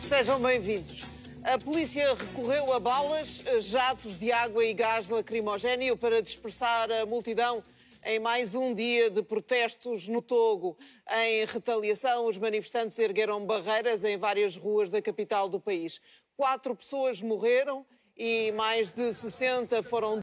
Sejam bem-vindos. A polícia recorreu a balas, jatos de água e gás lacrimogéneo para dispersar a multidão em mais um dia de protestos no Togo. Em retaliação, os manifestantes ergueram barreiras em várias ruas da capital do país. Quatro pessoas morreram e mais de 60 foram